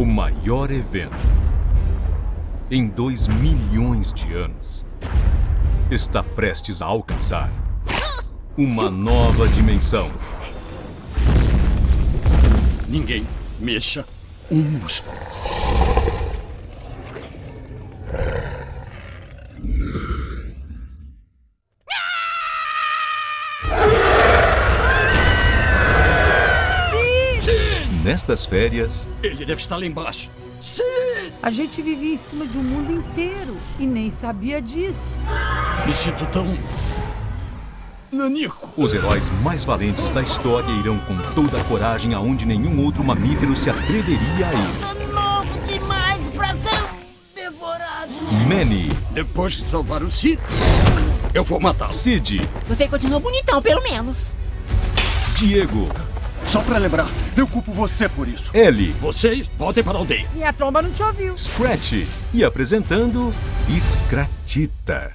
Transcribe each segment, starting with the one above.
O maior evento em dois milhões de anos está prestes a alcançar uma nova dimensão. Ninguém mexa um músculo. Nestas férias, Ele deve estar lá embaixo. Sim! A gente vivia em cima de um mundo inteiro e nem sabia disso. Me sinto tão. Nanico. os heróis mais valentes da história irão com toda a coragem aonde nenhum outro mamífero se atreveria a ir. Sou novo demais pra ser devorado. Manny, Depois de salvar o Sid, eu vou matá-lo. Sid, Você continua bonitão, pelo menos. Diego, Só pra lembrar, eu culpo você por isso. Ellie, Vocês voltem para a aldeia. Minha tromba não te ouviu. Scratch e apresentando Scratita.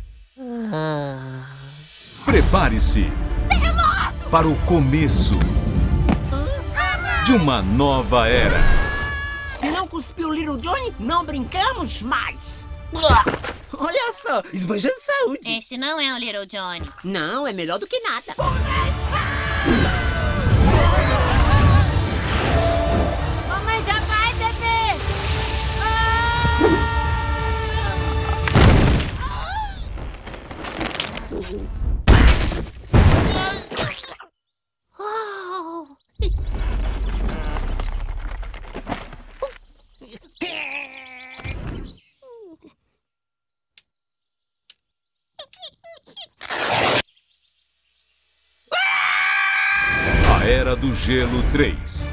Prepare-se para o começo de uma nova era. Se não cuspiu o Little Johnny, não brincamos mais. Olha só, esbanjando saúde. Este não é o Little Johnny. Não, é melhor do que nada. A Era do Gelo 3.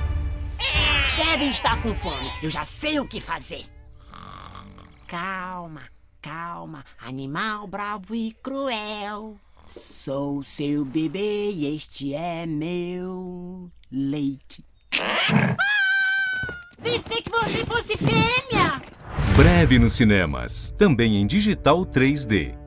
Devem estar com fome. Eu já sei o que fazer. Calma, calma, animal bravo e cruel. Sou seu bebê e este é meu leite. Ah! Pensei que você fosse fêmea! Breve nos cinemas. Também em digital 3D.